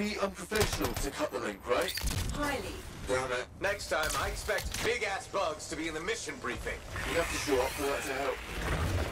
be unprofessional to cut the link, right? Highly. Damn it. Next time, I expect big-ass bugs to be in the mission briefing. You have to show up for that to help.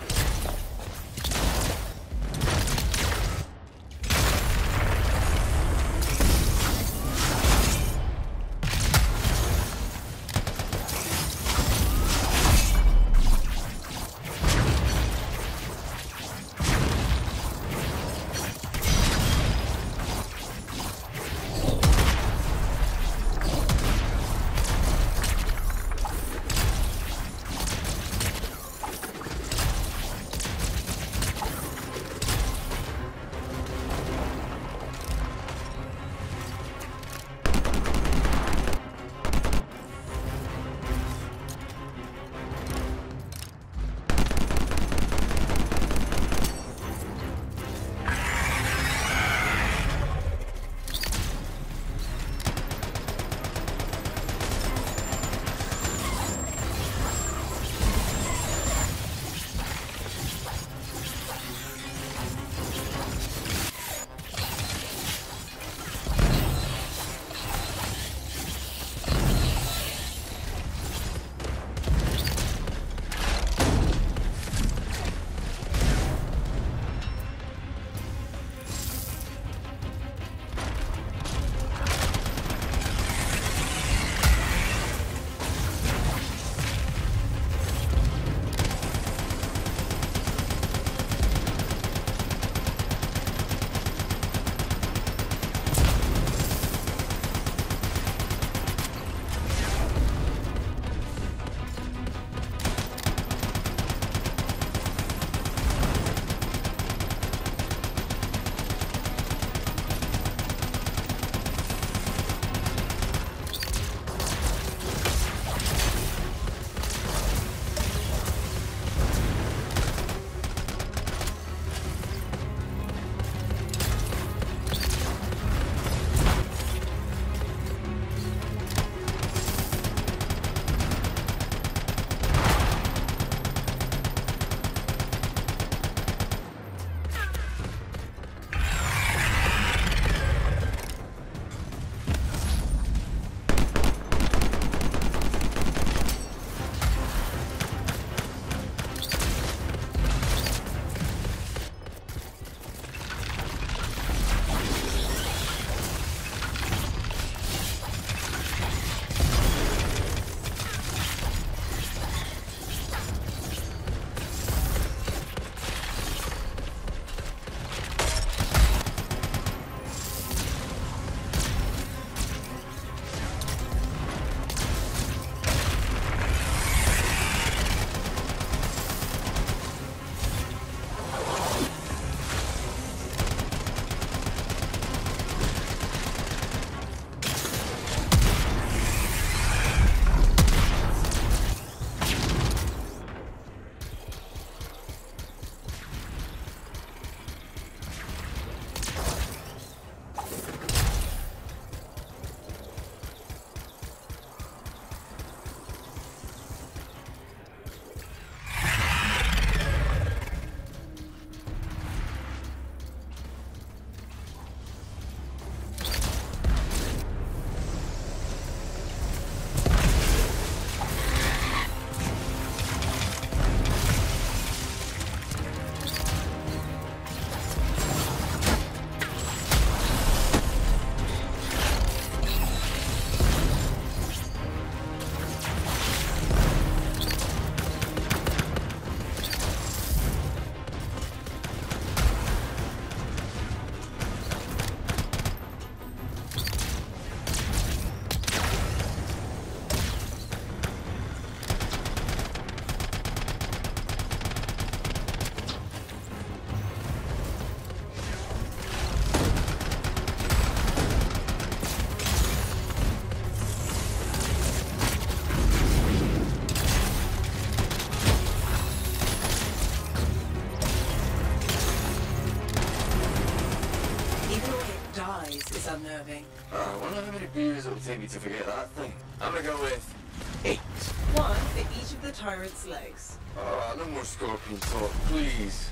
unnerving. I oh, wonder how many beers it will take me to forget that thing. I'm gonna go with eight. One for each of the tyrant's legs. Ah, no more scorpion talk, please.